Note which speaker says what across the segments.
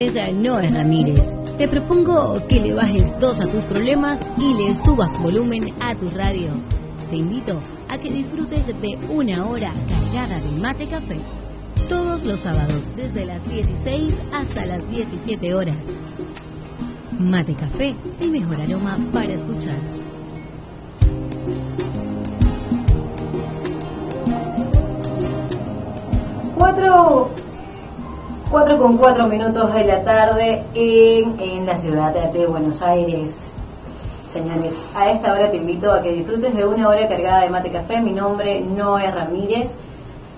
Speaker 1: no es Ramírez. Te propongo que le bajes dos a tus problemas y le subas volumen a tu radio. Te invito a que disfrutes de una hora cargada de mate café. Todos los sábados desde las 16 hasta las 17 horas. Mate café, el mejor aroma para escuchar.
Speaker 2: Cuatro 4 con 4 minutos de la tarde en, en la ciudad de Buenos Aires. Señores, a esta hora te invito a que disfrutes de una hora cargada de mate café. Mi nombre no es Ramírez.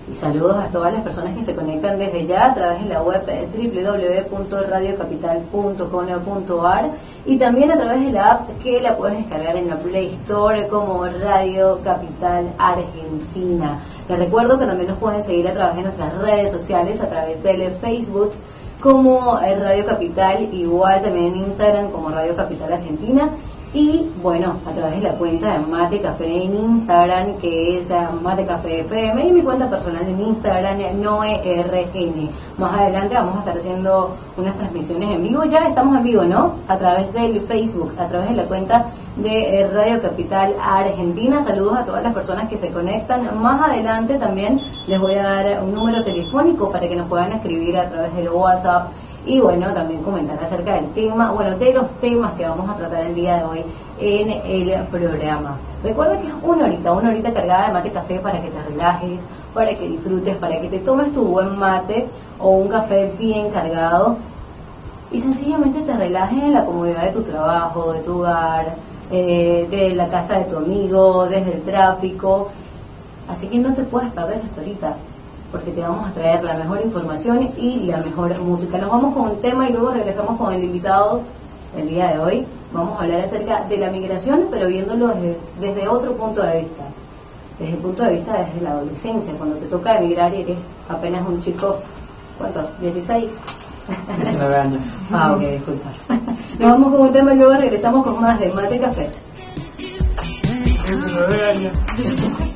Speaker 2: Y saludos a todas las personas que se conectan desde ya a través de la web www.radiocapital.com.ar y también a través de la app que la puedes descargar en la Play Store como Radio Capital Argentina. Les recuerdo que también nos pueden seguir a través de nuestras redes sociales, a través del Facebook como Radio Capital, igual también en Instagram como Radio Capital Argentina y bueno, a través de la cuenta de Mate Café en Instagram, que es Mate Café FM, y mi cuenta personal en Instagram, NoeRN. Más adelante vamos a estar haciendo unas transmisiones en vivo. Ya estamos en vivo, ¿no? A través del Facebook, a través de la cuenta de eh, Radio Capital Argentina. Saludos a todas las personas que se conectan. Más adelante también les voy a dar un número telefónico para que nos puedan escribir a través del WhatsApp y bueno, también comentar acerca del tema, bueno, de los temas que vamos a tratar el día de hoy en el programa. Recuerda que es una horita, una horita cargada de mate café para que te relajes, para que disfrutes, para que te tomes tu buen mate o un café bien cargado y sencillamente te relajes en la comodidad de tu trabajo, de tu hogar, eh, de la casa de tu amigo, desde el tráfico. Así que no te puedes perder esta horita porque te vamos a traer la mejor información y la mejor música. Nos vamos con un tema y luego regresamos con el invitado del día de hoy. Vamos a hablar acerca de la migración, pero viéndolo desde, desde otro punto de vista. Desde el punto de vista desde la adolescencia, cuando te toca emigrar y eres apenas un chico, ¿cuántos? ¿16?
Speaker 3: 19 años.
Speaker 2: Ah, ok, disculpa. Nos vamos con un tema y luego regresamos con más de Mate Café.
Speaker 3: 19 años.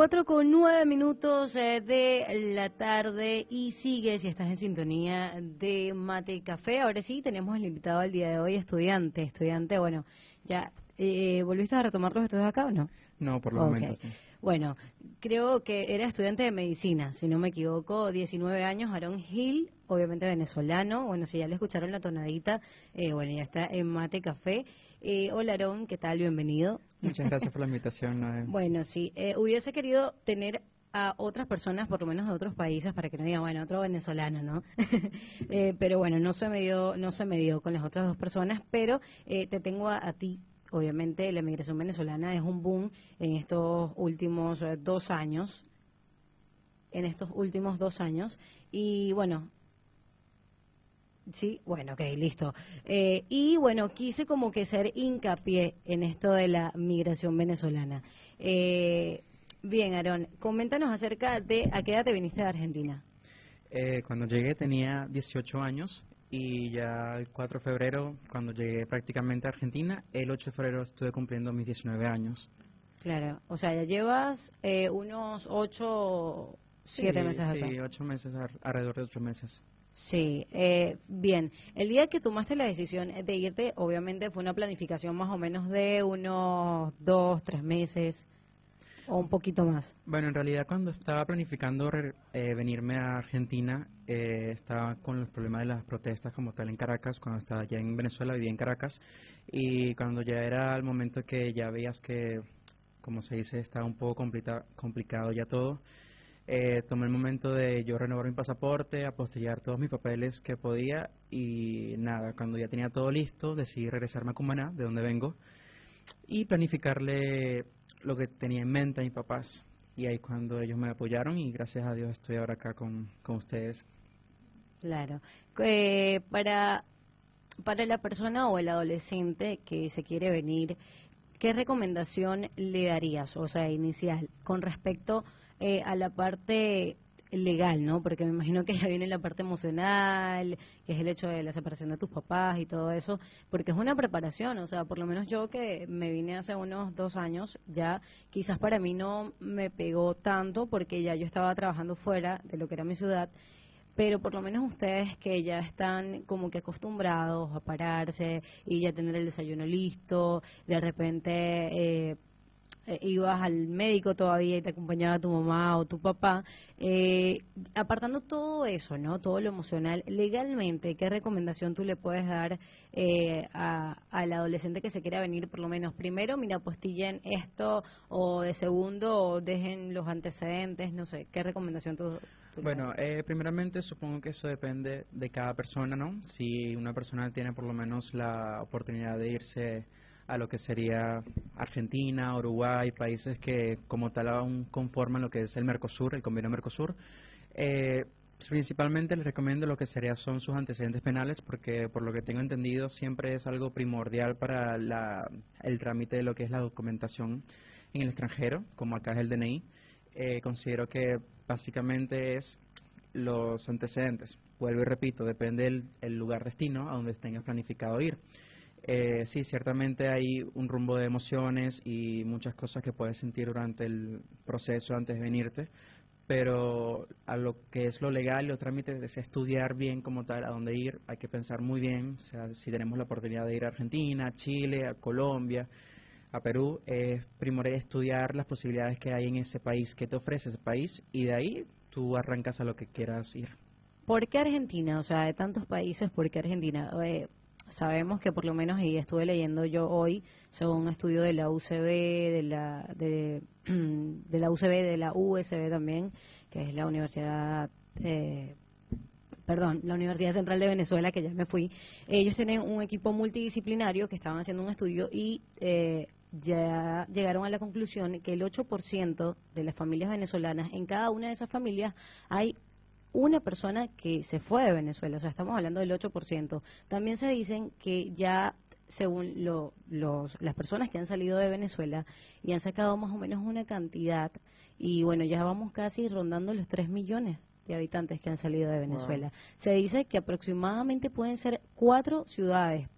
Speaker 2: 4 con 9 minutos eh, de la tarde y sigue si estás en sintonía de Mate y Café. Ahora sí, tenemos el invitado al día de hoy, estudiante. Estudiante, bueno, ya, eh, ¿volviste a retomar los estudios acá o no?
Speaker 3: No, por lo
Speaker 2: Ok.
Speaker 3: menos. sí.
Speaker 2: Bueno, creo que era estudiante de medicina, si no me equivoco, 19 años, Aaron Hill, obviamente venezolano. Bueno, si ya le escucharon la tonadita, eh, bueno, ya está en Mate Café. Eh, hola Aaron, ¿qué tal? Bienvenido.
Speaker 3: Muchas gracias por la invitación.
Speaker 2: Bueno, sí, eh, hubiese querido tener a otras personas, por lo menos de otros países, para que no digan, bueno, otro venezolano, ¿no? Eh, pero bueno, no se me dio, no se me dio con las otras dos personas, pero eh, te tengo a, a ti. Obviamente, la migración venezolana es un boom en estos últimos eh, dos años, en estos últimos dos años, y bueno, Sí, bueno, ok, listo. Eh, y bueno, quise como que hacer hincapié en esto de la migración venezolana. Eh, bien, Aarón, coméntanos acerca de a qué edad te viniste de Argentina.
Speaker 3: Eh, cuando llegué tenía 18 años y ya el 4 de febrero, cuando llegué prácticamente a Argentina, el 8 de febrero estuve cumpliendo mis 19 años.
Speaker 2: Claro, o sea, ya llevas eh, unos ocho, siete
Speaker 3: Sí,
Speaker 2: meses acá.
Speaker 3: Sí, 8 meses, alrededor de 8 meses.
Speaker 2: Sí, eh, bien. El día que tomaste la decisión de irte, obviamente fue una planificación más o menos de unos dos, tres meses o un poquito más.
Speaker 3: Bueno, en realidad cuando estaba planificando eh, venirme a Argentina, eh, estaba con los problemas de las protestas como tal en Caracas, cuando estaba allá en Venezuela, vivía en Caracas, y cuando ya era el momento que ya veías que, como se dice, estaba un poco complicado ya todo, eh, tomé el momento de yo renovar mi pasaporte, apostillar todos mis papeles que podía, y nada, cuando ya tenía todo listo, decidí regresarme a Cumaná, de donde vengo, y planificarle lo que tenía en mente a mis papás. Y ahí cuando ellos me apoyaron y gracias a Dios estoy ahora acá con, con ustedes.
Speaker 2: Claro. Eh, para, para la persona o el adolescente que se quiere venir, ¿qué recomendación le darías, o sea, inicial, con respecto eh, a la parte legal, ¿no? Porque me imagino que ya viene la parte emocional, que es el hecho de la separación de tus papás y todo eso, porque es una preparación, o sea, por lo menos yo que me vine hace unos dos años, ya quizás para mí no me pegó tanto porque ya yo estaba trabajando fuera de lo que era mi ciudad pero por lo menos ustedes que ya están como que acostumbrados a pararse y ya tener el desayuno listo, de repente eh, eh, ibas al médico todavía y te acompañaba tu mamá o tu papá, eh, apartando todo eso, ¿no? Todo lo emocional, legalmente, ¿qué recomendación tú le puedes dar eh, a- al adolescente que se quiera venir, por lo menos? Primero, mira, postillen esto, o de segundo, o dejen los antecedentes, no sé, ¿qué recomendación tú, tú
Speaker 3: Bueno, eh, primeramente supongo que eso depende de cada persona, ¿no? Si una persona tiene por lo menos la oportunidad de irse a lo que sería Argentina, Uruguay, países que como tal aún conforman lo que es el Mercosur, el convenio Mercosur, eh, principalmente les recomiendo lo que sería son sus antecedentes penales porque por lo que tengo entendido siempre es algo primordial para la, el trámite de lo que es la documentación en el extranjero, como acá es el DNI. Eh, considero que básicamente es los antecedentes. Vuelvo y repito, depende del el lugar destino a donde tengas planificado ir. Eh, sí, ciertamente hay un rumbo de emociones y muchas cosas que puedes sentir durante el proceso antes de venirte, pero a lo que es lo legal los trámites es estudiar bien como tal a dónde ir, hay que pensar muy bien, o sea, si tenemos la oportunidad de ir a Argentina, a Chile, a Colombia, a Perú, es primordial estudiar las posibilidades que hay en ese país, qué te ofrece ese país y de ahí tú arrancas a lo que quieras ir.
Speaker 2: ¿Por qué Argentina? O sea, de tantos países, ¿por qué Argentina? Eh, sabemos que por lo menos, y estuve leyendo yo hoy, según un estudio de la UCB, de la, de, de la UCB, de la USB también, que es la Universidad... Eh, perdón, la Universidad Central de Venezuela, que ya me fui, ellos tienen un equipo multidisciplinario que estaban haciendo un estudio y eh, ya llegaron a la conclusión que el 8% de las familias venezolanas, en cada una de esas familias hay una persona que se fue de Venezuela, o sea, estamos hablando del 8%. También se dicen que ya según lo, los, las personas que han salido de Venezuela y han sacado más o menos una cantidad, y bueno, ya vamos casi rondando los 3 millones de habitantes que han salido de Venezuela. Se dice que aproximadamente pueden ser cuatro ciudades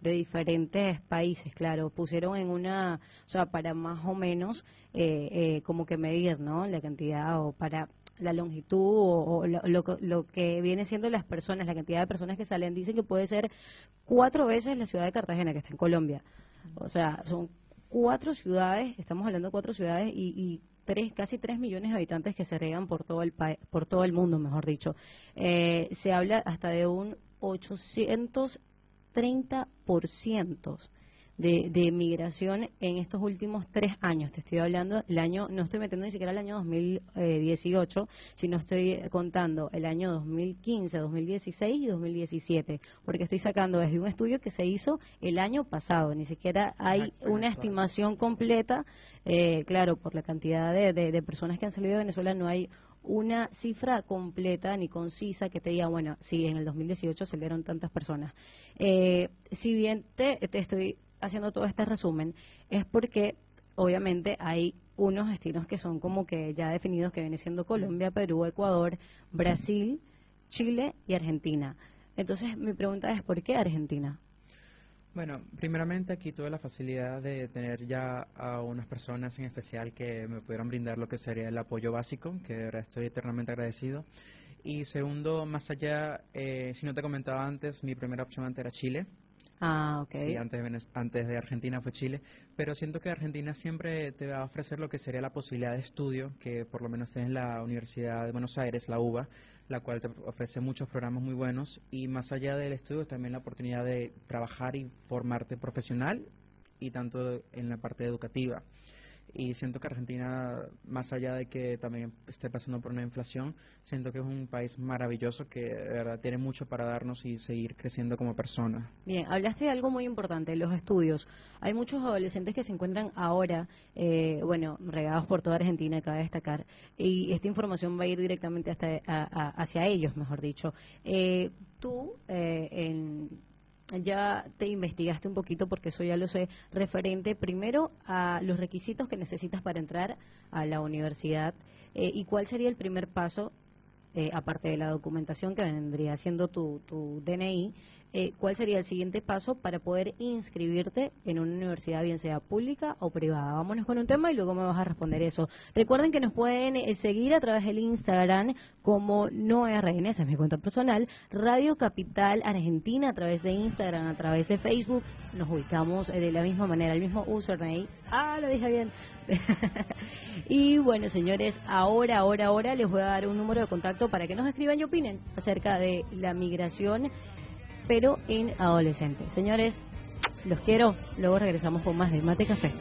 Speaker 2: de diferentes países, claro, pusieron en una, o sea, para más o menos eh, eh, como que medir, ¿no? La cantidad o para la longitud o, lo, lo, que viene siendo las personas, la cantidad de personas que salen, dicen que puede ser cuatro veces la ciudad de Cartagena, que está en Colombia. O sea, son cuatro ciudades, estamos hablando de cuatro ciudades y, y tres, casi tres millones de habitantes que se regan por todo el por todo el mundo, mejor dicho. Eh, se habla hasta de un 830% de, de migración en estos últimos tres años. Te estoy hablando, el año, no estoy metiendo ni siquiera el año 2018, sino estoy contando el año 2015, 2016 y 2017, porque estoy sacando desde un estudio que se hizo el año pasado. Ni siquiera hay una estimación completa, eh, claro, por la cantidad de, de personas que han salido de Venezuela, no hay una cifra completa ni concisa que te diga, bueno, sí, en el 2018 salieron tantas personas. Eh, si bien te, te estoy haciendo todo este resumen es porque obviamente hay unos destinos que son como que ya definidos que viene siendo Colombia, Perú, Ecuador, Brasil, Chile y Argentina. Entonces mi pregunta es ¿por qué Argentina?
Speaker 3: Bueno, primeramente aquí tuve la facilidad de tener ya a unas personas en especial que me pudieron brindar lo que sería el apoyo básico, que de verdad estoy eternamente agradecido. Y segundo, más allá, eh, si no te comentaba antes, mi primera opción antes era Chile.
Speaker 2: Ah, ok.
Speaker 3: Sí, antes de, antes de Argentina fue Chile, pero siento que Argentina siempre te va a ofrecer lo que sería la posibilidad de estudio, que por lo menos es la Universidad de Buenos Aires, la UBA, la cual te ofrece muchos programas muy buenos y más allá del estudio también la oportunidad de trabajar y formarte profesional y tanto en la parte educativa y siento que Argentina, más allá de que también esté pasando por una inflación, siento que es un país maravilloso que de verdad tiene mucho para darnos y seguir creciendo como persona.
Speaker 2: Bien, hablaste de algo muy importante, los estudios. Hay muchos adolescentes que se encuentran ahora, eh, bueno, regados por toda Argentina, cabe destacar, y esta información va a ir directamente hasta, hacia ellos, mejor dicho. Eh, tú, eh, en ya te investigaste un poquito, porque eso ya lo sé, referente primero a los requisitos que necesitas para entrar a la universidad eh, y cuál sería el primer paso eh, aparte de la documentación que vendría siendo tu, tu DNI, eh, ¿cuál sería el siguiente paso para poder inscribirte en una universidad, bien sea pública o privada? Vámonos con un tema y luego me vas a responder eso. Recuerden que nos pueden eh, seguir a través del Instagram como NoRN, esa es mi cuenta personal, Radio Capital Argentina a través de Instagram, a través de Facebook. Nos ubicamos de la misma manera, el mismo username. Ah, lo dije bien. y bueno, señores, ahora, ahora, ahora les voy a dar un número de contacto para que nos escriban y opinen acerca de la migración, pero en adolescentes. Señores, los quiero. Luego regresamos con más de Mate Café.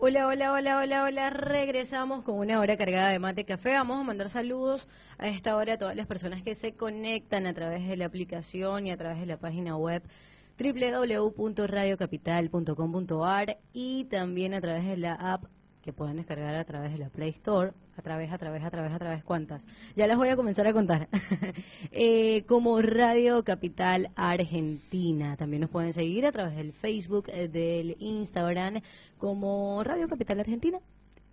Speaker 2: Hola, hola, hola, hola, hola. Regresamos con una hora cargada de mate café. Vamos a mandar saludos a esta hora a todas las personas que se conectan a través de la aplicación y a través de la página web www.radiocapital.com.ar y también a través de la app que pueden descargar a través de la Play Store, a través, a través, a través, a través, ¿cuántas? Ya las voy a comenzar a contar. eh, como Radio Capital Argentina. También nos pueden seguir a través del Facebook, eh, del Instagram, como Radio Capital Argentina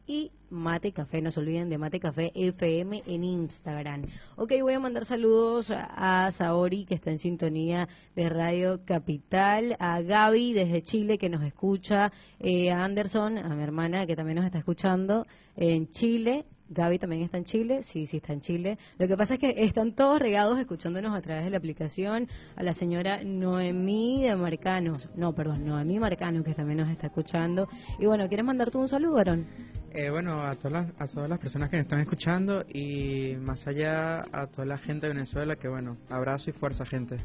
Speaker 2: y Mate Café. No se olviden de Mate Café FM en Instagram. Ok, voy a mandar saludos a Saori, que está en sintonía de Radio Capital, a Gaby desde Chile, que nos escucha, eh, a Anderson, a mi hermana, que también nos está escuchando en Chile, Gaby también está en Chile, sí, sí está en Chile. Lo que pasa es que están todos regados escuchándonos a través de la aplicación. A la señora Noemí de Marcanos, no, perdón, Noemí Marcano, que también nos está escuchando. Y bueno, ¿quieres mandarte un saludo, Aaron?
Speaker 3: Eh, bueno, a todas, las, a todas las personas que nos están escuchando y más allá a toda la gente de Venezuela, que bueno, abrazo y fuerza, gente.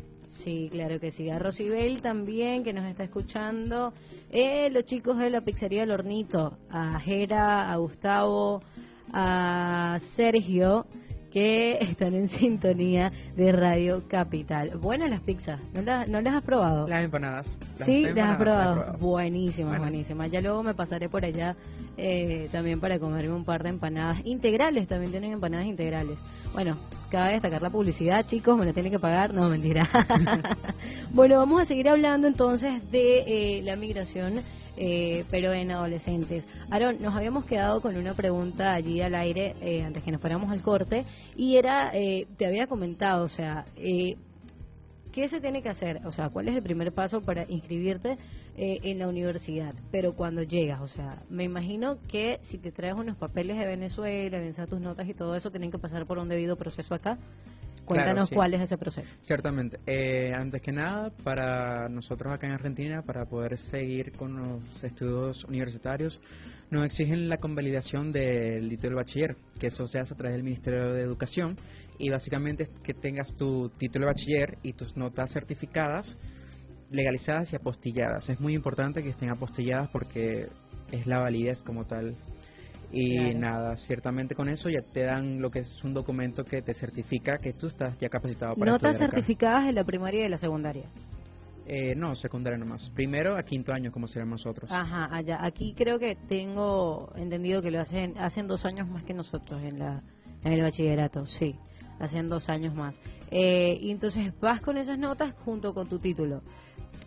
Speaker 2: Sí, claro que sí. A Rosibel también, que nos está escuchando. Eh, los chicos de la pizzería El Hornito. A Jera, a Gustavo, a Sergio que están en sintonía de Radio Capital. Buenas las pizzas, ¿no, no las has probado?
Speaker 3: Las empanadas.
Speaker 2: sí, las has probado. Buenísimas, buenísimas. Ya luego me pasaré por allá eh, también para comerme un par de empanadas integrales, también tienen empanadas integrales. Bueno, cabe destacar la publicidad, chicos, me la tienen que pagar, no, mentira. bueno, vamos a seguir hablando entonces de eh, la migración eh, pero en adolescentes. Aaron, nos habíamos quedado con una pregunta allí al aire eh, antes que nos fuéramos al corte y era, eh, te había comentado, o sea, eh, ¿qué se tiene que hacer? O sea, ¿cuál es el primer paso para inscribirte en la universidad? Pero cuando llegas, o sea, me imagino que si te traes unos papeles de Venezuela, vencer tus notas y todo eso, tienen que pasar por un debido proceso acá. Cuéntanos cuál es ese proceso.
Speaker 3: Ciertamente. Eh, antes que nada, para nosotros acá en Argentina, para poder seguir con los estudios universitarios, nos exigen la convalidación del título de bachiller, que eso se hace a través del Ministerio de Educación, y básicamente es que tengas tu título de bachiller y tus notas certificadas, legalizadas y apostilladas. Es muy importante que estén apostilladas porque es la validez como tal y nada, ciertamente con eso ya te dan lo que es un documento que te certifica que tú estás ya capacitado para
Speaker 2: ¿Notas certificadas en la primaria y en la secundaria?
Speaker 3: Eh, no, secundaria nomás. Primero a quinto año, como seremos nosotros.
Speaker 2: Ajá, allá. Aquí creo que tengo entendido que lo hacen hacen dos años más que nosotros en, la, en el bachillerato, sí. Hacen dos años más. Eh, y entonces vas con esas notas junto con tu título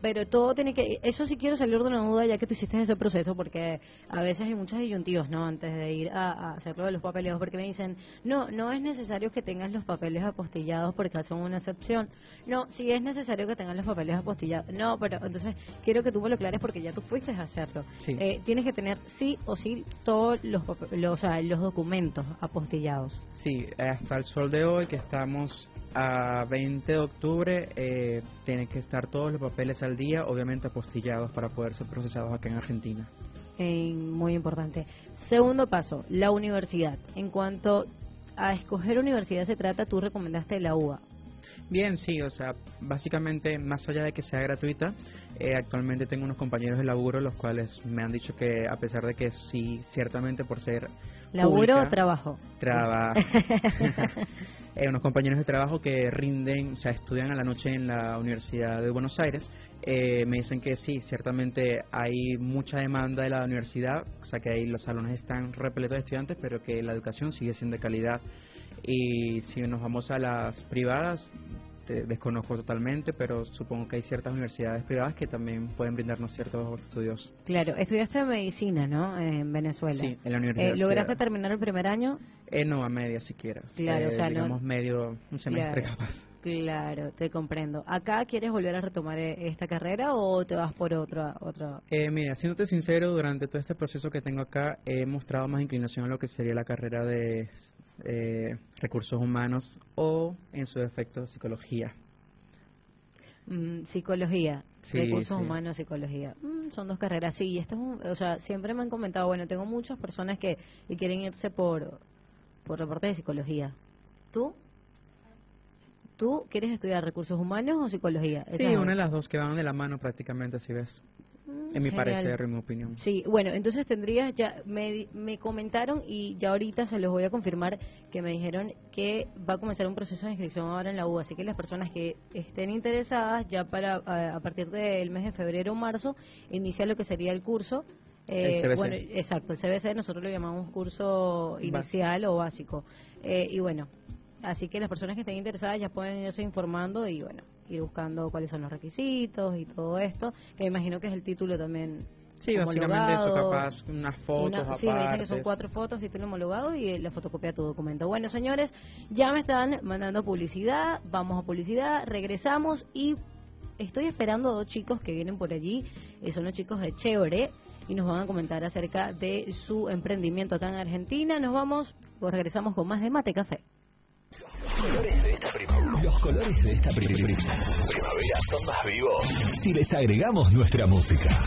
Speaker 2: pero todo tiene que, eso sí quiero salir de una duda ya que tú hiciste ese proceso, porque a veces hay muchos disyuntivos, ¿no? Antes de ir a, hacerlo de los papeleos, porque me dicen, no, no es necesario que tengas los papeles apostillados porque son una excepción. No, sí es necesario que tengas los papeles apostillados. No, pero entonces quiero que tú me lo aclares porque ya tú fuiste a hacerlo. Eh, tienes que tener sí o sí todos los, los, los documentos apostillados.
Speaker 3: Sí, hasta el sol de hoy que estamos a 20 de octubre eh, tienen que estar todos los papeles al día, obviamente apostillados para poder ser procesados acá en Argentina.
Speaker 2: Eh, muy importante. Segundo paso, la universidad. En cuanto a escoger universidad se trata, tú recomendaste la UBA.
Speaker 3: Bien, sí, o sea, básicamente, más allá de que sea gratuita, eh, actualmente tengo unos compañeros de laburo los cuales me han dicho que a pesar de que sí, ciertamente por ser...
Speaker 2: ¿Laburo o trabajo?
Speaker 3: Trabajo. eh, unos compañeros de trabajo que rinden, o sea, estudian a la noche en la Universidad de Buenos Aires, eh, me dicen que sí, ciertamente hay mucha demanda de la universidad, o sea que ahí los salones están repletos de estudiantes, pero que la educación sigue siendo de calidad. Y si nos vamos a las privadas, desconozco totalmente, pero supongo que hay ciertas universidades privadas que también pueden brindarnos ciertos estudios.
Speaker 2: Claro, estudiaste medicina, ¿no? En Venezuela.
Speaker 3: Sí, en la universidad.
Speaker 2: Eh, ¿Lograste terminar el primer año?
Speaker 3: Eh, no, a media siquiera.
Speaker 2: Claro, o
Speaker 3: sea, digamos medio, un semestre capaz.
Speaker 2: Claro, te comprendo. ¿Acá quieres volver a retomar eh, esta carrera o te vas por otra? otra?
Speaker 3: Eh, mira, siéndote sincero, durante todo este proceso que tengo acá he mostrado más inclinación a lo que sería la carrera de eh, recursos humanos o, en su defecto, psicología.
Speaker 2: Mm, psicología, recursos humanos, psicología. Mm, son dos carreras, sí. Esto o sea, siempre me han comentado, bueno, tengo muchas personas que, quieren irse por, por reporte de psicología. ¿Tú? ¿Tú quieres estudiar recursos humanos o psicología?
Speaker 3: Sí, una de las dos que van de la mano prácticamente, si ves. En mi parecer, en mi opinión.
Speaker 2: Sí, bueno, entonces tendría ya, me, me comentaron y ya ahorita se los voy a confirmar que me dijeron que va a comenzar un proceso de inscripción ahora en la U, así que las personas que estén interesadas ya para a, partir del mes de febrero o marzo inicia lo que sería el curso.
Speaker 3: Eh,
Speaker 2: bueno, exacto, el CBC nosotros lo llamamos curso inicial o básico. Eh, y bueno, así que las personas que estén interesadas ya pueden irse informando y bueno, ir buscando cuáles son los requisitos y todo esto, que me imagino que es el título también.
Speaker 3: Sí, básicamente eso, capaz, unas fotos
Speaker 2: Sí, me dicen que son cuatro fotos, título homologado y la fotocopia de tu documento. Bueno, señores, ya me están mandando publicidad, vamos a publicidad, regresamos y estoy esperando a dos chicos que vienen por allí, eh, son los chicos de Chévere y nos van a comentar acerca de su emprendimiento acá en Argentina. Nos vamos, pues regresamos con más de Mate Café.
Speaker 4: Los colores de esta primavera son más vivos si les agregamos nuestra música.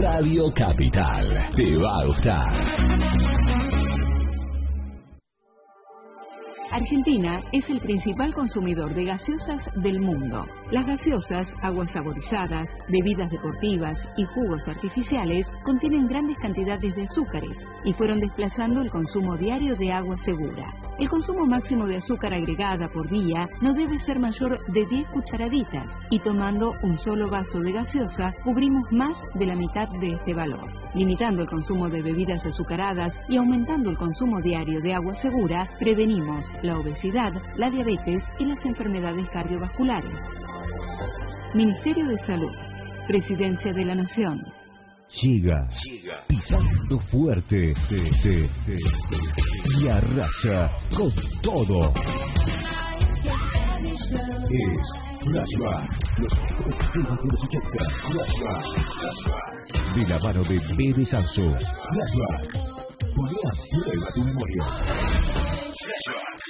Speaker 4: Radio Capital. Te va a gustar.
Speaker 5: Argentina es el principal consumidor de gaseosas del mundo. Las gaseosas, aguas saborizadas, bebidas deportivas y jugos artificiales contienen grandes cantidades de azúcares y fueron desplazando el consumo diario de agua segura. El consumo máximo de azúcar agregada por día no debe ser mayor de 10 cucharaditas y tomando un solo vaso de gaseosa cubrimos más de la mitad de este valor. Limitando el consumo de bebidas azucaradas y aumentando el consumo diario de agua segura, prevenimos la obesidad, la diabetes y las enfermedades cardiovasculares. Ministerio de Salud, Presidencia de la Nación.
Speaker 4: Llega, pisando fuerte y arrasa con todo. Es Flashback. Los mejores temas de los 80. Flashback. Flashback. De la mano de B de Sanso. Flashback. Ponía prueba tu memoria. Flashback.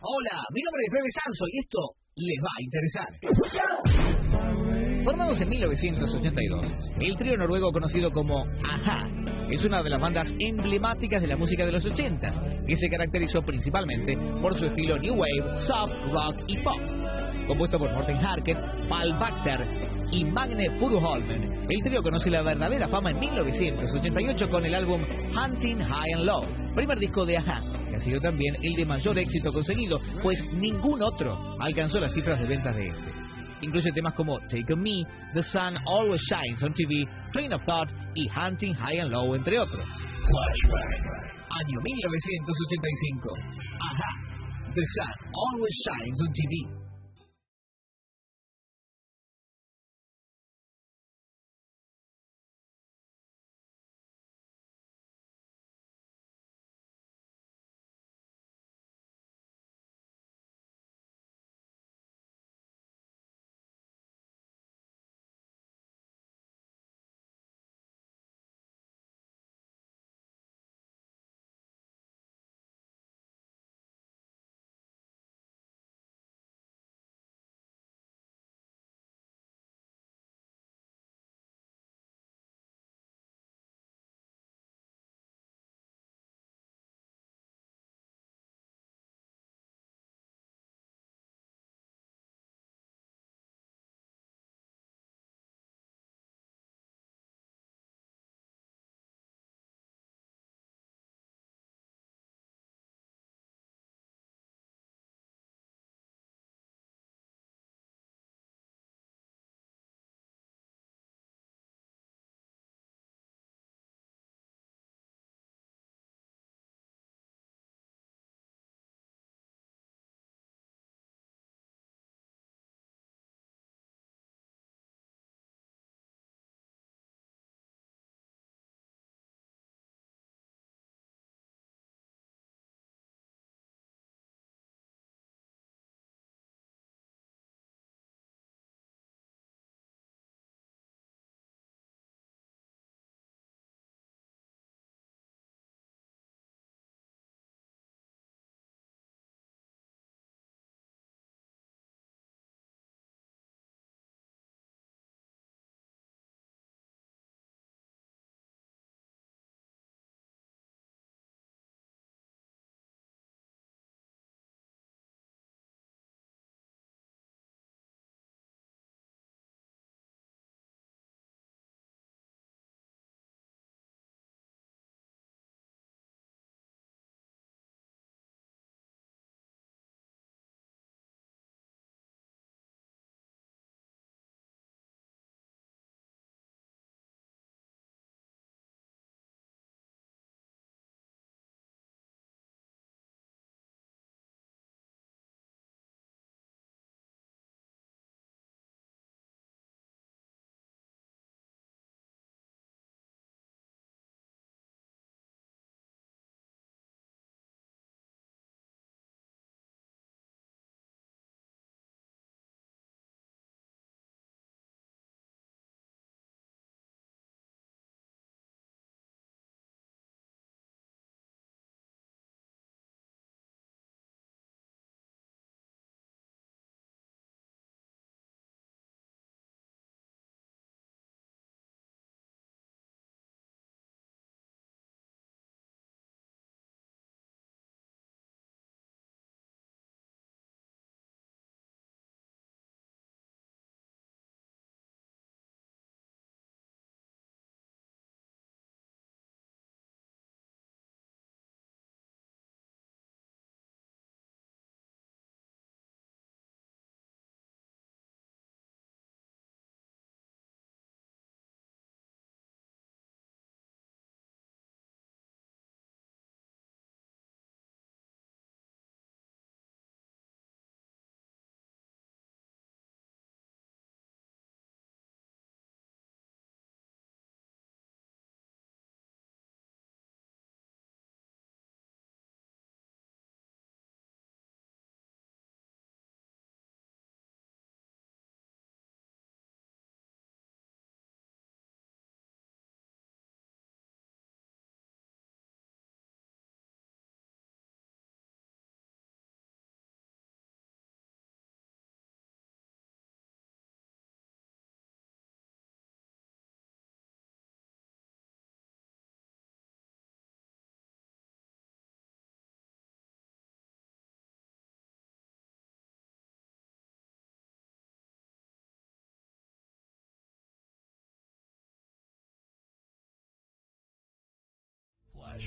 Speaker 6: Hola, mi nombre es Bebe Sanso y esto les va a interesar. Formados en 1982, el trío noruego conocido como Aja es una de las bandas emblemáticas de la música de los 80, que se caracterizó principalmente por su estilo new wave, soft, rock y pop. Compuesto por Morten Harket, Paul Bacter y Magne Furuholmen, el trío conoce la verdadera fama en 1988 con el álbum Hunting High and Low, primer disco de Aja, que ha sido también el de mayor éxito conseguido, pues ningún otro alcanzó las cifras de ventas de este. Incluye temas como Take On Me, The Sun Always Shines on TV, Train of Thought y Hunting High and Low, entre otros. Año 1985. Ajá. The Sun Always Shines on TV.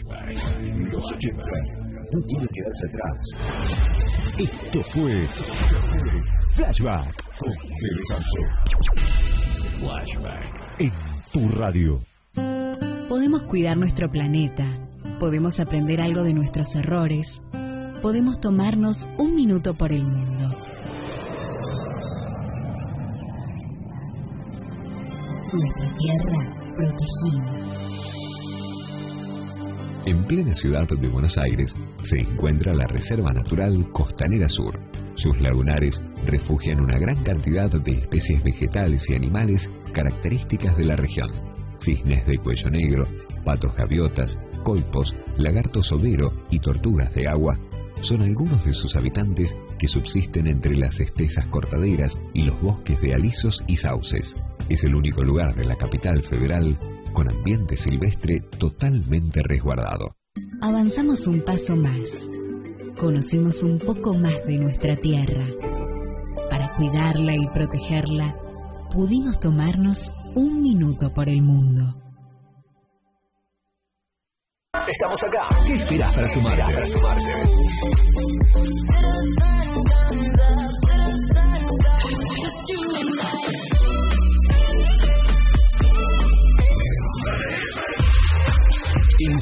Speaker 4: Los 80 no quieren quedarse atrás. Esto fue Flashback con Fede Sanso. Flashback en tu radio.
Speaker 5: Podemos cuidar nuestro planeta, podemos aprender algo de nuestros errores, podemos tomarnos un minuto por el mundo. Nuestra tierra protegida.
Speaker 4: En plena ciudad de Buenos Aires se encuentra la Reserva Natural Costanera Sur. Sus lagunares refugian una gran cantidad de especies vegetales y animales características de la región. Cisnes de cuello negro, patos gaviotas, coipos, lagartos overo y tortugas de agua son algunos de sus habitantes que subsisten entre las espesas cortaderas y los bosques de alisos y sauces. Es el único lugar de la capital federal con ambiente silvestre totalmente resguardado.
Speaker 5: Avanzamos un paso más. Conocimos un poco más de nuestra tierra. Para cuidarla y protegerla, pudimos tomarnos un minuto por el mundo.
Speaker 4: Estamos acá. ¿Qué esperas para sumarte? Para sumarte?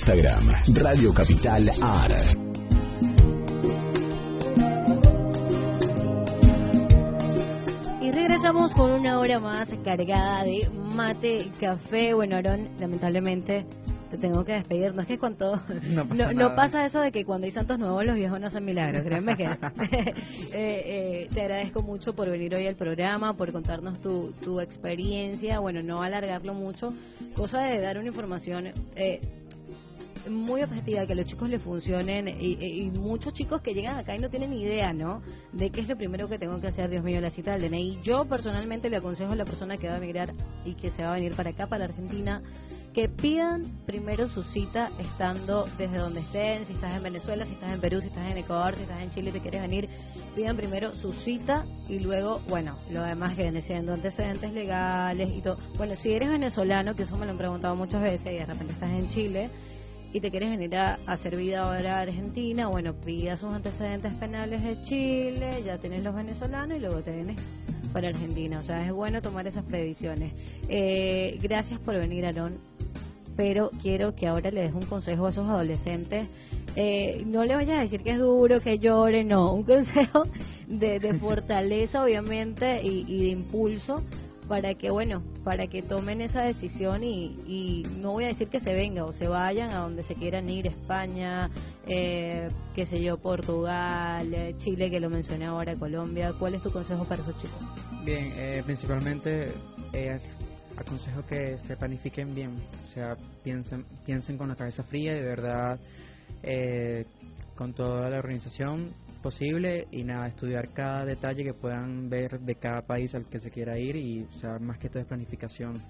Speaker 4: Instagram, Radio Capital AR.
Speaker 2: Y regresamos con una hora más cargada de mate, café. Bueno, Aaron, lamentablemente te tengo que despedir. No es que todo.
Speaker 3: No pasa
Speaker 2: no, pasa eso de que cuando hay santos nuevos los viejos no hacen milagros. Créeme que. eh, eh, te agradezco mucho por venir hoy al programa, por contarnos tu, tu experiencia. Bueno, no alargarlo mucho. Cosa de dar una información. Eh, muy objetiva, que a los chicos les funcionen y, muchos chicos que llegan acá y no tienen idea, ¿no? De qué es lo primero que tengo que hacer, Dios mío, la cita del DNI. Yo personalmente le aconsejo a la persona que va a emigrar y que se va a venir para acá, para Argentina, que pidan primero su cita estando desde donde estén, si estás en Venezuela, si estás en Perú, si estás en Ecuador, si estás en Chile y te quieres venir, pidan primero su cita y luego, bueno, lo demás que viene siendo antecedentes legales y todo. Bueno, si eres venezolano, que eso me lo han preguntado muchas veces y de repente estás en Chile, y te quieres venir a hacer vida ahora a Argentina, bueno, pida sus antecedentes penales de Chile, ya tienes los venezolanos y luego te vienes para Argentina. O sea, es bueno tomar esas previsiones. Eh, gracias por venir, Aarón. Pero quiero que ahora le des un consejo a esos adolescentes. Eh, no le vayas a decir que es duro, que llore, no. Un consejo de, de fortaleza, obviamente, y, y de impulso para que bueno para que tomen esa decisión y, y no voy a decir que se venga o se vayan a donde se quieran ir España eh, qué sé yo Portugal eh, Chile que lo mencioné ahora Colombia. Cuál es tu consejo para esos chicos
Speaker 3: Bien, eh, principalmente eh, aconsejo que se planifiquen bien, o sea, piensen, piensen con la cabeza fría, de verdad, eh, con toda la organización posible y nada, estudiar cada detalle que puedan ver de cada país al que se quiera ir y, o sea, más que todo es planificación,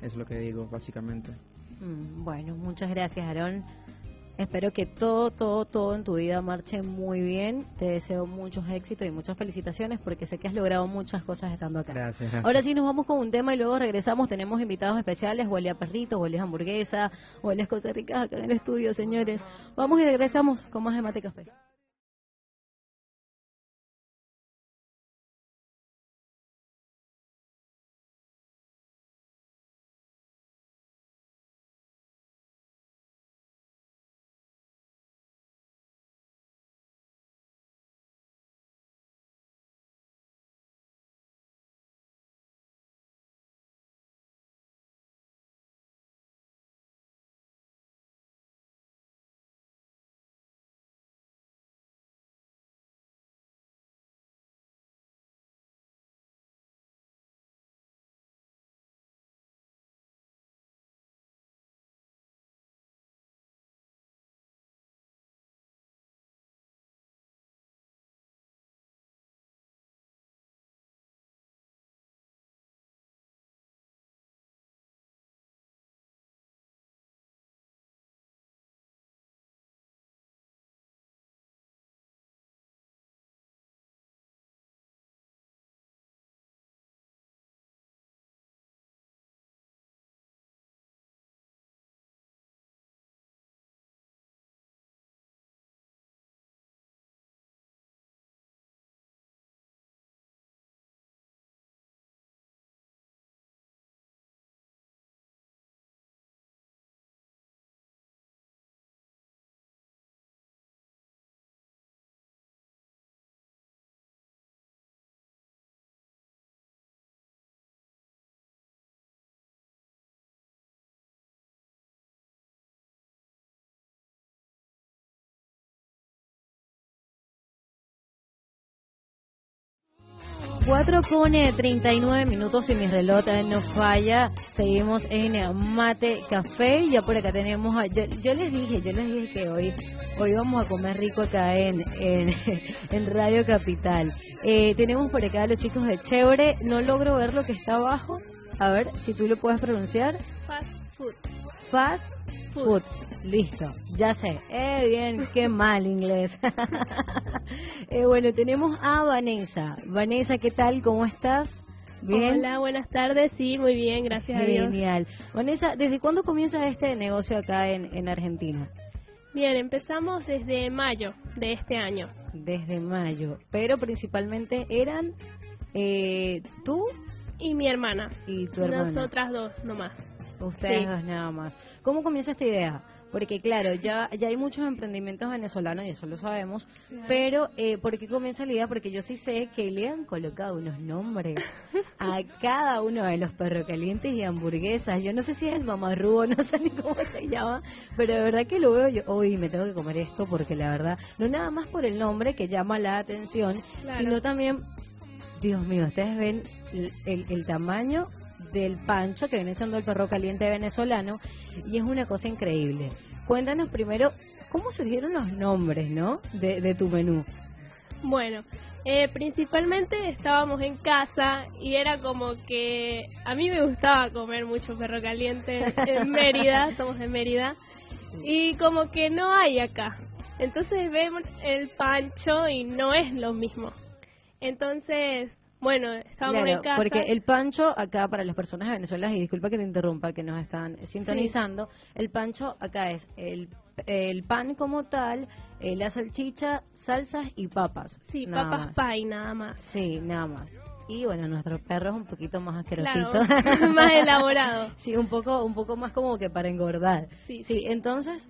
Speaker 3: es lo que digo, básicamente.
Speaker 2: Mm, bueno muchas gracias Aarón espero que todo todo todo en tu vida marche muy bien te deseo muchos éxitos y muchas felicitaciones porque sé que has logrado muchas cosas estando acá
Speaker 3: Gracias.
Speaker 2: Ahora sí nos vamos con un tema y luego regresamos. Tenemos invitados especiales, huele a perritos, huele a hamburguesa, huele a cosas ricas acá en el estudio, señores. Vamos y regresamos con más de Mate Café. 4 con 39 eh, minutos y mi reloj no falla. Seguimos en Mate Café. Ya por acá tenemos. A, yo, les dije, yo les dije que hoy hoy vamos a comer rico acá en, en, Radio Capital. Eh, tenemos por acá a los chicos de Chévere. No logro ver lo que está abajo. A ver si tú lo puedes pronunciar.
Speaker 7: Fast food.
Speaker 2: Fast food. Listo, ya sé. Eh, bien, qué mal inglés. eh, bueno, tenemos a Vanessa. Vanessa, ¿qué tal? ¿Cómo estás?
Speaker 7: ¿Bien? Hola, buenas tardes. Sí, muy bien, gracias a Dios.
Speaker 2: Genial. Vanessa, ¿desde cuándo comienza este negocio acá en, en Argentina?
Speaker 7: Bien, empezamos desde mayo de este año.
Speaker 2: Desde mayo, pero principalmente eran eh, tú
Speaker 7: y mi hermana.
Speaker 2: Y tu hermana.
Speaker 7: Nosotras dos nomás.
Speaker 2: Ustedes dos nada más. ¿Cómo comienza esta idea? Porque claro, ya, ya hay muchos emprendimientos venezolanos y eso lo sabemos, pero eh, ¿por qué comienza la idea? Porque yo sí sé que le han colocado unos nombres a cada uno de los perros calientes y hamburguesas. Yo no sé si es el mamarrubo, no sé ni cómo se llama, pero de verdad que lo veo yo, hoy me tengo que comer esto porque la verdad, no nada más por el nombre que llama la atención, sino también, Dios mío, ustedes ven el, el tamaño del Pancho, que viene siendo el perro caliente venezolano, y es una cosa increíble. Cuéntanos primero, ¿cómo surgieron los nombres, no, de, de tu menú?
Speaker 7: Bueno, eh, principalmente estábamos en casa y era como que a mí me gustaba comer mucho perro caliente en Mérida, somos de Mérida, y como que no hay acá. Entonces vemos el pancho y no es lo mismo. Entonces bueno, estábamos en casa.
Speaker 2: Porque el pancho, acá para las personas de Venezuela, y disculpa que te interrumpa, que nos están sintonizando, el pancho acá es el, el pan como tal, eh, la salchicha, salsas y papas.
Speaker 7: Sí, papas pie nada más.
Speaker 2: Sí, nada más. Y bueno, nuestro perro es un poquito más asquerosito.
Speaker 7: Claro, más elaborado.
Speaker 2: sí, un poco, un poco más como que para engordar. Sí, sí. entonces.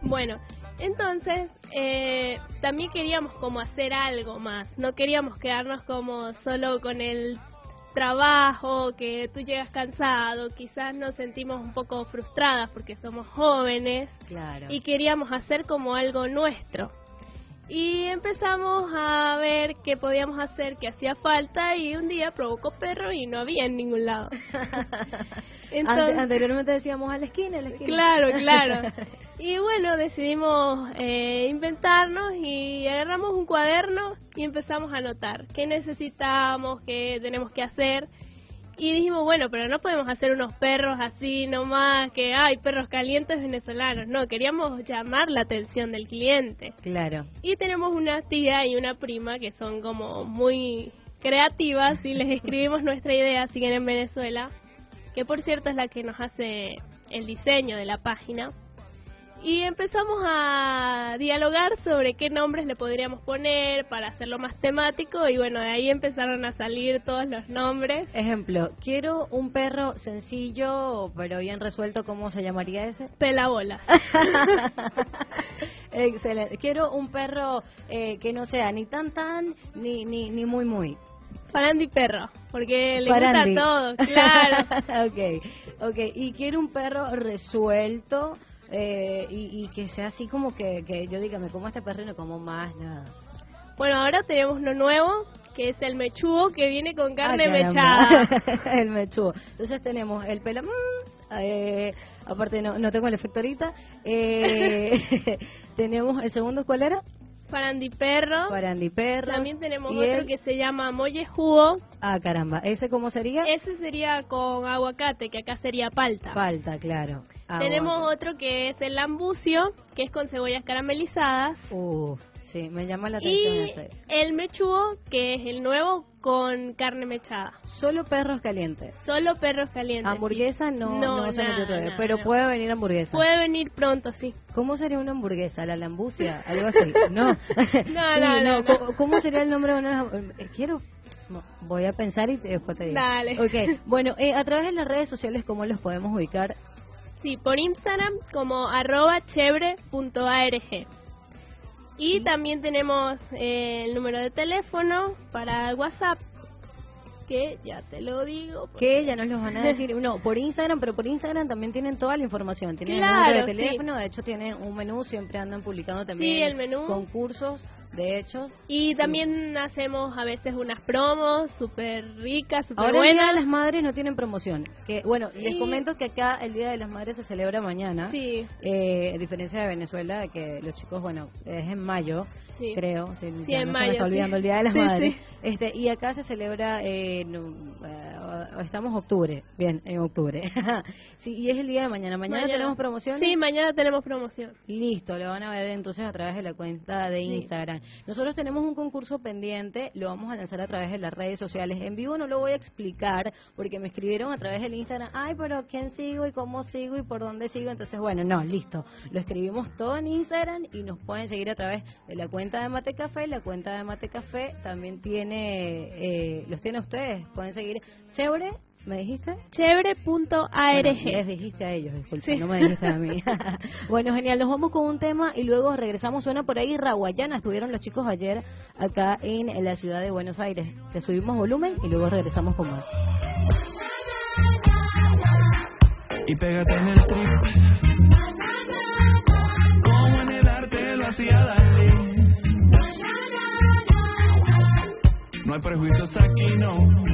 Speaker 7: Bueno, entonces, eh, también queríamos como hacer algo más, no queríamos quedarnos como solo con el trabajo, que tú llegas cansado, quizás nos sentimos un poco frustradas porque somos jóvenes y queríamos hacer como algo nuestro. Y empezamos a ver qué podíamos hacer, qué hacía falta y un día provocó perro y no había en ningún lado.
Speaker 2: Entonces, anteriormente decíamos a la esquina, a la esquina.
Speaker 7: Claro, claro. Y bueno, decidimos eh, inventarnos y agarramos un cuaderno y empezamos a anotar qué necesitamos, qué tenemos que hacer. Y dijimos, bueno, pero no podemos hacer unos perros así nomás, que hay perros calientes venezolanos. No, queríamos llamar la atención del cliente.
Speaker 2: Claro.
Speaker 7: Y tenemos una tía y una prima que son como muy creativas y les escribimos nuestra idea, siguen en Venezuela, que por cierto es la que nos hace el diseño de la página y empezamos a dialogar sobre qué nombres le podríamos poner para hacerlo más temático y bueno, de ahí empezaron a salir todos los nombres.
Speaker 2: Ejemplo, quiero un perro sencillo pero bien resuelto, ¿cómo se llamaría ese?
Speaker 7: Pelabola.
Speaker 2: Excelente. Quiero un perro eh, que no sea ni tan tan ni ni, ni muy muy.
Speaker 7: Parandi perro, porque le gusta todo, claro.
Speaker 2: okay, okay. Y quiero un perro resuelto, eh, y, que sea así como que, que yo diga, me como este perro y no como más nada.
Speaker 7: Bueno, ahora tenemos lo nuevo, que es el mechudo, que viene con carne mechada.
Speaker 2: el mechudo. Entonces tenemos el pelo... Mm, eh, aparte no, no tengo el efecto ahorita. Eh, tenemos el segundo, ¿cuál era?
Speaker 7: Parandiperro.
Speaker 2: Parandiperro.
Speaker 7: También tenemos otro que se llama molle jugo.
Speaker 2: Ah, caramba. ¿Ese cómo sería?
Speaker 7: Ese sería con aguacate, que acá sería palta.
Speaker 2: Palta, claro.
Speaker 7: Tenemos otro que es el lambucio, que es con cebollas caramelizadas.
Speaker 2: Uf, sí, me llama la atención
Speaker 7: y el mechudo, que es el nuevo con carne mechada.
Speaker 2: Solo perros calientes.
Speaker 7: Solo perros calientes.
Speaker 2: Hamburguesa no, no, se metió todavía, pero puede venir hamburguesa.
Speaker 7: Puede venir pronto, sí.
Speaker 2: ¿Cómo sería una hamburguesa? ¿La lambucia? Algo así. No.
Speaker 7: no, no,
Speaker 2: no, ¿Cómo, sería el nombre de una eh, Quiero voy a pensar y después te digo.
Speaker 7: Dale.
Speaker 2: Ok, bueno, eh, a través de las redes sociales, ¿cómo los podemos ubicar?
Speaker 7: Sí, por Instagram como arroba chevre.arg. Y también tenemos eh, el número de teléfono para WhatsApp, que ya te lo digo.
Speaker 2: Que ya nos lo van a decir. No, por Instagram, pero por Instagram también tienen toda la información. Tienen el número de teléfono, de hecho tienen un menú, siempre andan publicando también
Speaker 7: el menú.
Speaker 2: concursos De hecho.
Speaker 7: Y también hacemos a veces unas promos súper ricas, súper
Speaker 2: Ahora el Día
Speaker 7: buenas.
Speaker 2: de las Madres no tienen promoción. Que Bueno, les
Speaker 7: Y-
Speaker 2: comento que acá el Día de las Madres se celebra mañana.
Speaker 7: Sí.
Speaker 2: Eh, a diferencia de Venezuela, que los chicos, bueno, es en mayo,
Speaker 7: Sí.
Speaker 2: creo. Sí,
Speaker 7: Sí, en mayo,
Speaker 2: me está
Speaker 7: sí.
Speaker 2: olvidando el Día de las
Speaker 7: Sí,
Speaker 2: Madres.
Speaker 7: sí.
Speaker 2: Este, y acá se celebra en. eh, estamos octubre, bien, en octubre. sí, y es el día de mañana. Mañana, tenemos promociones.
Speaker 7: Sí, mañana tenemos promoción.
Speaker 2: Listo, lo van a ver entonces a través de la cuenta de Instagram. Nosotros tenemos un concurso pendiente, lo vamos a lanzar a través de las redes sociales. En vivo no lo voy a explicar porque me escribieron a través del Instagram, ay, pero ¿quién sigo y cómo sigo y por dónde sigo? Entonces, bueno, no, listo. Lo escribimos todo en Instagram y nos pueden seguir a través de la cuenta de Mate Café. La cuenta de Mate Café también tiene, eh, los tiene ustedes. Pueden seguir. Chévere, ¿me dijiste?
Speaker 7: Chévere.arg.
Speaker 2: Bueno, les dijiste a ellos, disculpe,
Speaker 7: Sí.
Speaker 2: no me dijiste a mí. bueno, genial, nos vamos con un tema y luego regresamos. Suena por ahí Raguayana, estuvieron los chicos ayer acá en la ciudad de Buenos Aires. Le subimos volumen y luego regresamos con más.
Speaker 8: y pégate en el trip. Como en el arte lo hacía Dalí. No hay prejuicios aquí, no.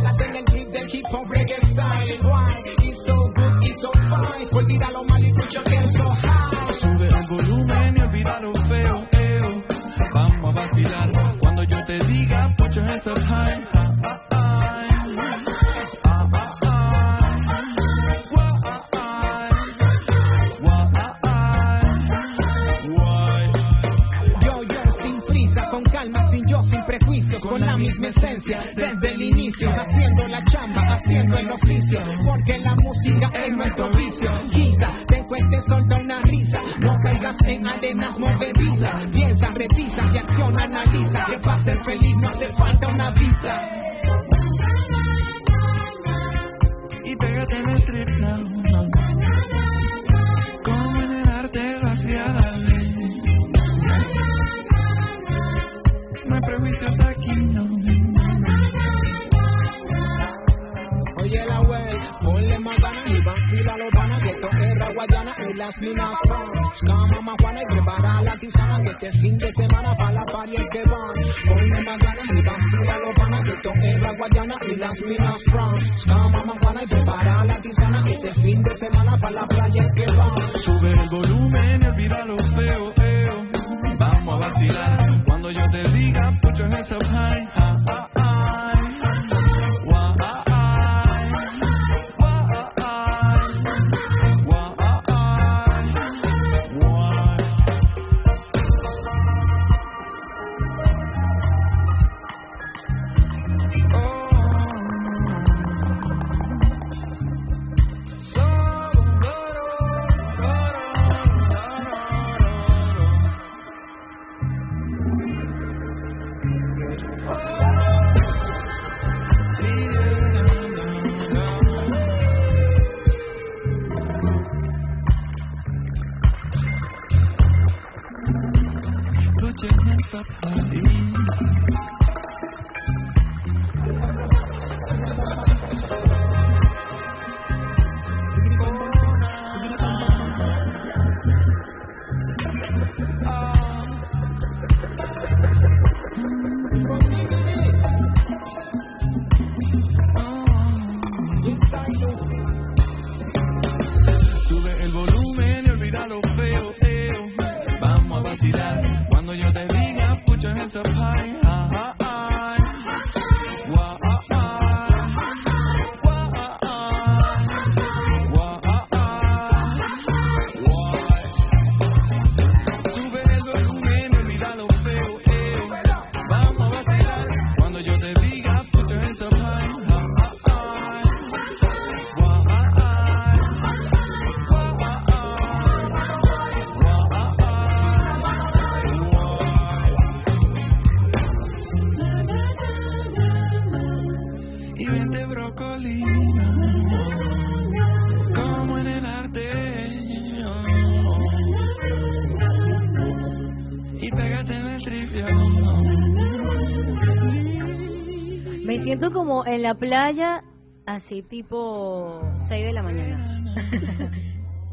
Speaker 2: Me siento como en la playa, así tipo 6 de la mañana.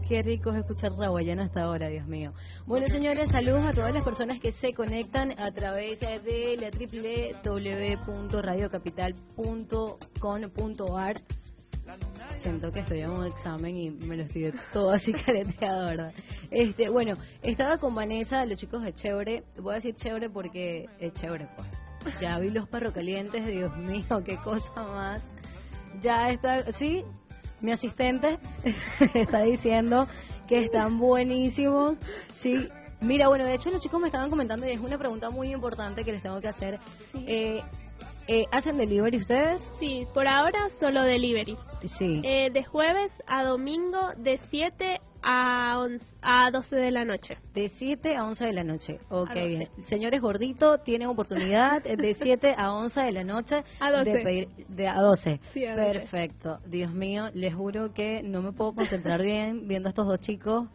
Speaker 2: Qué rico es escuchar Raguayana hasta ahora, Dios mío. Bueno, señores, saludos a todas las personas que se conectan a través de la www.radiocapital.com.ar. Siento que estoy en un examen y me lo estoy todo así caleteado, ¿verdad? Este, bueno, estaba con Vanessa, los chicos de Chévere. Voy a decir Chévere porque es Chévere, pues. Ya vi los perros calientes, Dios mío, qué cosa más. Ya está, sí, mi asistente está diciendo que están buenísimos. Sí, mira, bueno, de hecho los chicos me estaban comentando y es una pregunta muy importante que les tengo que hacer. Eh, eh, ¿Hacen delivery ustedes?
Speaker 7: Sí, por ahora solo delivery.
Speaker 2: Sí.
Speaker 7: Eh, de jueves a domingo de 7 a, 11 a 12 de la noche.
Speaker 2: De 7 a 11 de la noche. Ok,
Speaker 7: A 12.
Speaker 2: bien. Señores gorditos, tienen oportunidad de 7 a 11 de la noche.
Speaker 7: A 12.
Speaker 2: De pedir, de, a 12.
Speaker 7: Sí, a 12.
Speaker 2: Perfecto. Dios mío, les juro que no me puedo concentrar bien viendo a estos dos chicos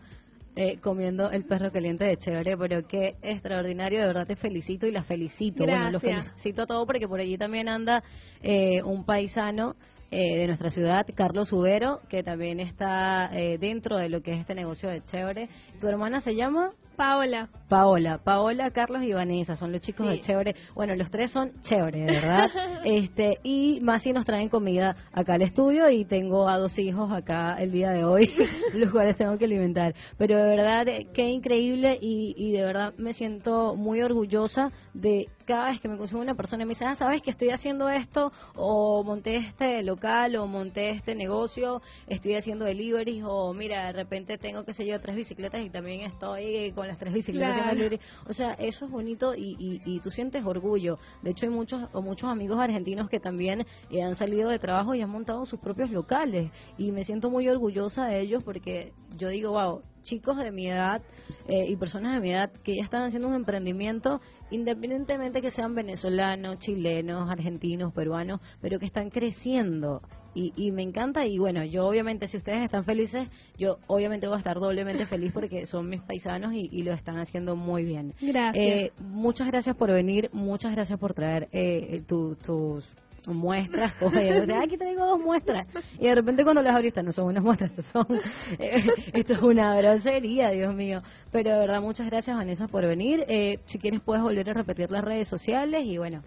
Speaker 2: eh, comiendo el perro caliente de chévere, pero qué extraordinario, de verdad te felicito y las felicito. Bueno, los felicito a todos porque por allí también anda eh, un paisano eh, de nuestra ciudad, Carlos Ubero, que también está eh, dentro de lo que es este negocio de chévere. ¿Tu hermana se llama?
Speaker 7: Paola.
Speaker 2: Paola, Paola, Carlos y Vanessa, son los chicos de Chévere. Bueno, los tres son chévere, de verdad. este Y más si nos traen comida acá al estudio y tengo a dos hijos acá el día de hoy, los cuales tengo que alimentar. Pero de verdad, eh, qué increíble y, y de verdad me siento muy orgullosa de cada vez que me consigo una persona y me dice, ah, sabes que estoy haciendo esto, o monté este local, o monté este negocio, estoy haciendo deliveries, o mira, de repente tengo, qué sé yo, tres bicicletas y también estoy con las tres bicicletas
Speaker 7: Claro.
Speaker 2: delivery. O sea, eso es bonito y, y, y tú sientes orgullo. De hecho, hay muchos, o muchos amigos argentinos que también eh, han salido de trabajo y han montado sus propios locales. Y me siento muy orgullosa de ellos porque yo digo, wow, chicos de mi edad eh, y personas de mi edad que ya están haciendo un emprendimiento independientemente que sean venezolanos, chilenos, argentinos, peruanos, pero que están creciendo. Y, y me encanta y bueno, yo obviamente si ustedes están felices, yo obviamente voy a estar doblemente feliz porque son mis paisanos y, y lo están haciendo muy bien.
Speaker 7: Gracias.
Speaker 2: Eh, muchas gracias por venir, muchas gracias por traer eh, tu- tus muestras. Oye, o sea, aquí traigo dos muestras. Y de repente cuando las abriste no son unas muestras, esto, son, eh, esto es una grosería, Dios mío. Pero de verdad, muchas gracias Vanessa por venir. Eh, si quieres puedes volver a repetir las redes sociales y bueno,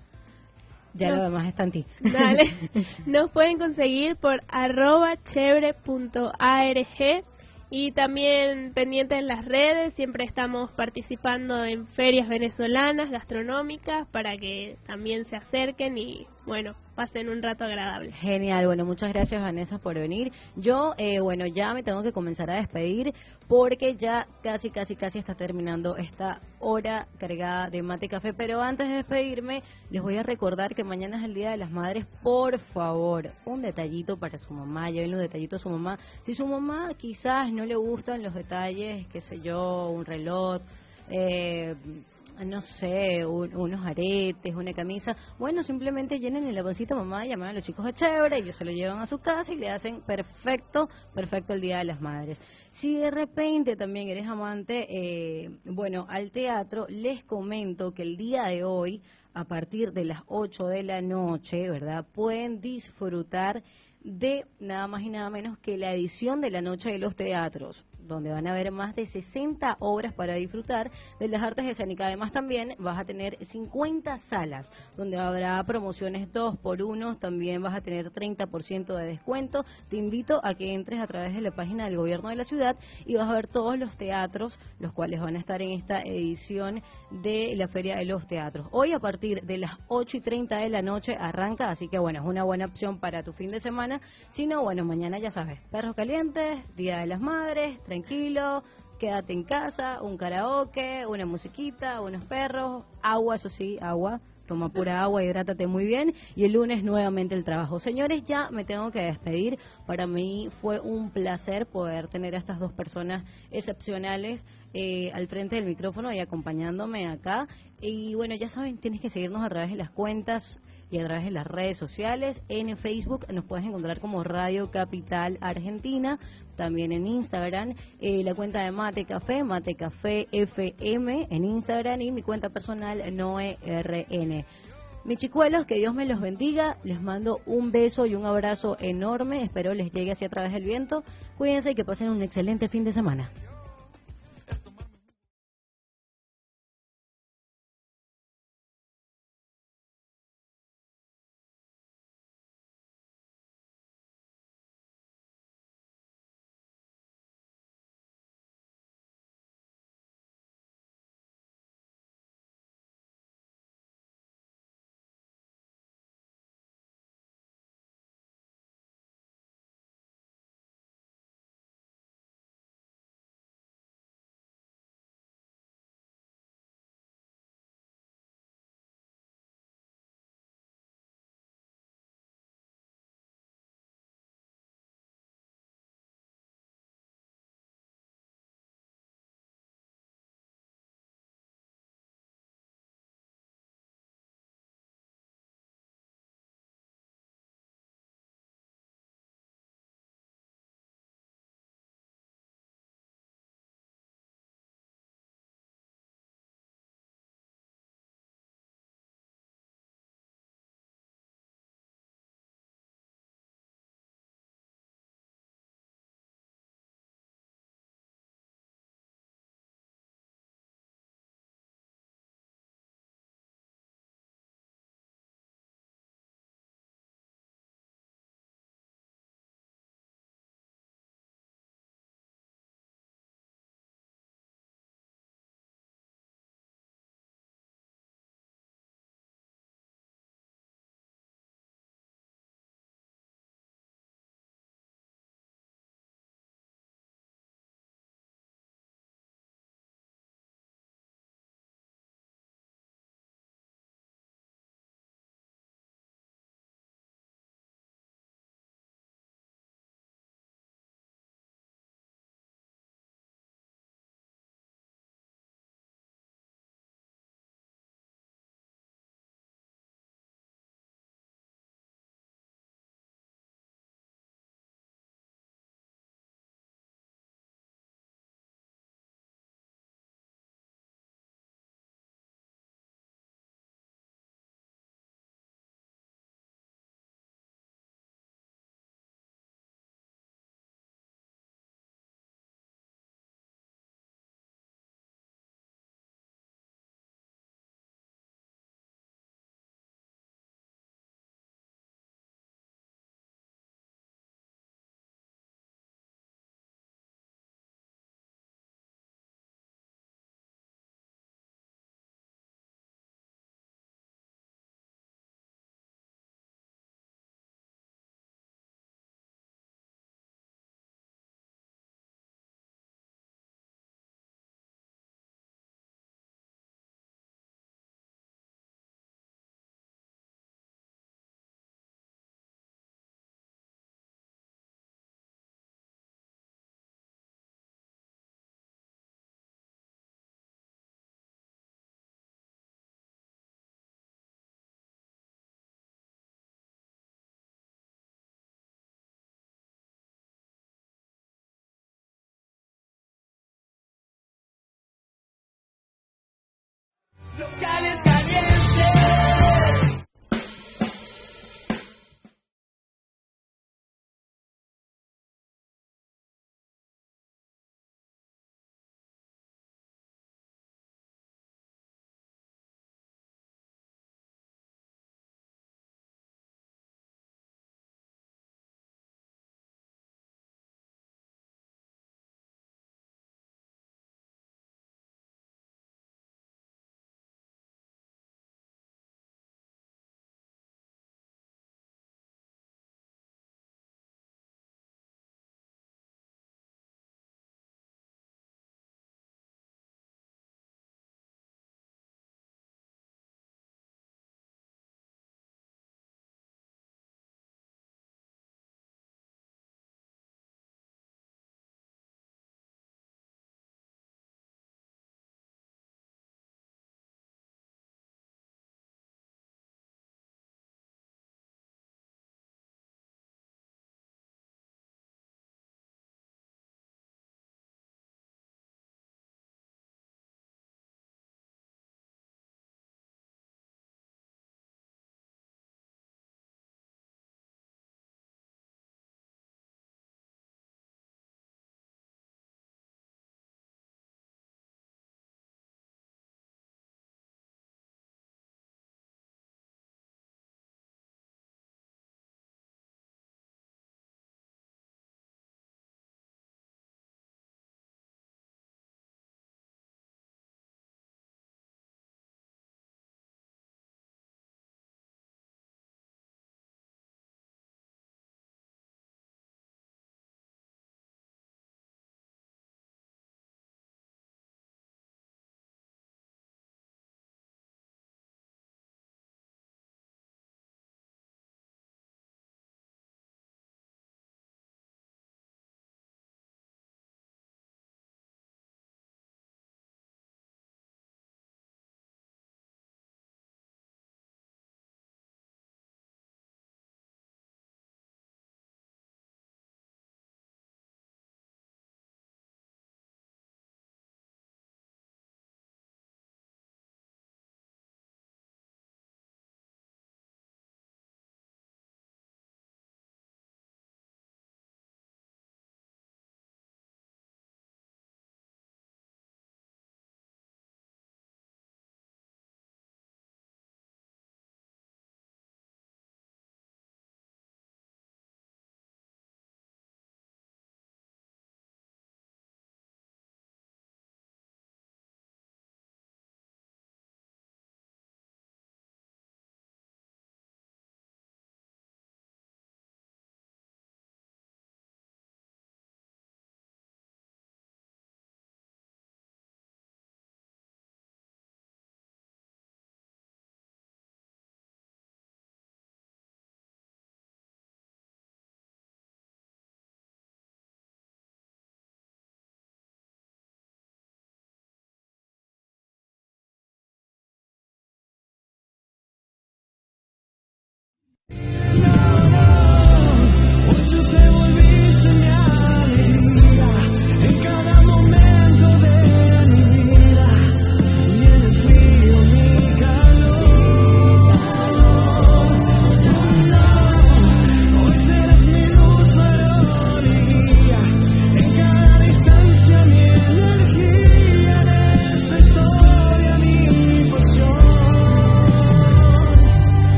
Speaker 2: ya
Speaker 7: No.
Speaker 2: lo demás está en ti.
Speaker 7: Dale. Nos pueden conseguir por arroba chévere.arg y también pendientes en las redes. Siempre estamos participando en ferias venezolanas, gastronómicas, para que también se acerquen y, bueno, pasen un rato agradable.
Speaker 2: Genial, bueno, muchas gracias Vanessa por venir. Yo, eh, bueno, ya me tengo que comenzar a despedir porque ya casi, casi, casi está terminando esta hora cargada de mate café. Pero antes de despedirme, les voy a recordar que mañana es el Día de las Madres. Por favor, un detallito para su mamá, llévenle un detallito a su mamá. Si su mamá quizás no le gustan los detalles, qué sé yo, un reloj, eh, no sé, un- unos aretes, una camisa. Bueno, simplemente llenen la bolsita mamá, llaman a los chicos de chévere, ellos se lo llevan a su casa y le hacen perfecto, perfecto el Día de las Madres. Si de repente también eres amante, eh, bueno, al teatro, les comento que el día de hoy, a partir de las 8 de la noche, ¿verdad? Pueden disfrutar de nada más y nada menos que la edición de la Noche de los Teatros, donde van a haber más de 60 obras para disfrutar de las artes escénicas. Además también vas a tener 50 salas, donde habrá promociones 2 por 1 también vas a tener 30% de descuento. Te invito a que entres a través de la página del gobierno de la ciudad y vas a ver todos los teatros, los cuales van a estar en esta edición de la Feria de los Teatros. Hoy a partir de las 8 y 30 de la noche arranca, así que bueno, es una buena opción para tu fin de semana. Si no, bueno, mañana ya sabes, perros calientes, Día de las Madres, tranquilo, quédate en casa, un karaoke, una musiquita, unos perros, agua, eso sí, agua. Toma pura agua, hidrátate muy bien y el lunes nuevamente el trabajo. Señores, ya me tengo que despedir. Para mí fue un placer poder tener a estas dos personas excepcionales eh, al frente del micrófono y acompañándome acá. Y bueno, ya saben, tienes que seguirnos a través de las cuentas y a través de las redes sociales. En Facebook nos puedes encontrar como Radio Capital Argentina, también en Instagram, eh, la cuenta de Mate Café, Mate Café FM en Instagram y mi cuenta personal Noe RN. Mis chicuelos, que Dios me los bendiga. Les mando un beso y un abrazo enorme. Espero les llegue así a través del viento. Cuídense y que pasen un excelente fin de semana.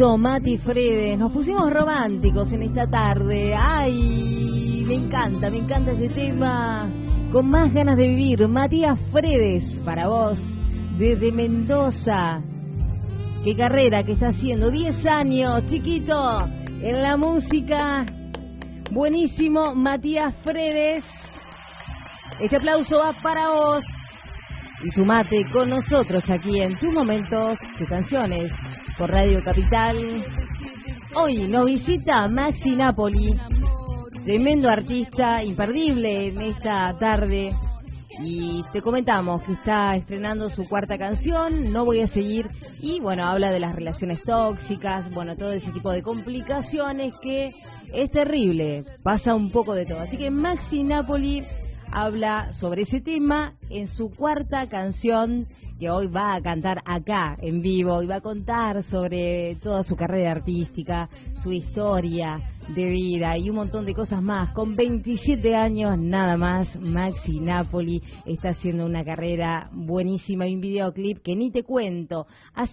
Speaker 9: Temazo, Mati Fredes. Nos pusimos románticos en esta tarde. Ay, me encanta, me encanta ese tema. Con más ganas de vivir, Matías Fredes, para vos, desde Mendoza. Qué carrera que está haciendo, 10 años, chiquito, en la música. Buenísimo, Matías Fredes. Este aplauso va para vos. Y sumate con nosotros aquí en tus momentos, tus canciones, por Radio Capital. Hoy nos visita Maxi Napoli, tremendo artista, imperdible en esta tarde. Y te comentamos que está estrenando su cuarta canción, No Voy a Seguir, y bueno, habla de las relaciones tóxicas, bueno, todo ese tipo de complicaciones que es terrible, pasa un poco de todo. Así que Maxi Napoli habla sobre ese tema en su cuarta canción que hoy va a cantar acá en vivo y va a contar sobre toda su carrera artística, su historia de vida y un montón de cosas más. Con 27 años nada más, Maxi Napoli está haciendo una carrera buenísima y un videoclip que ni te cuento. Hace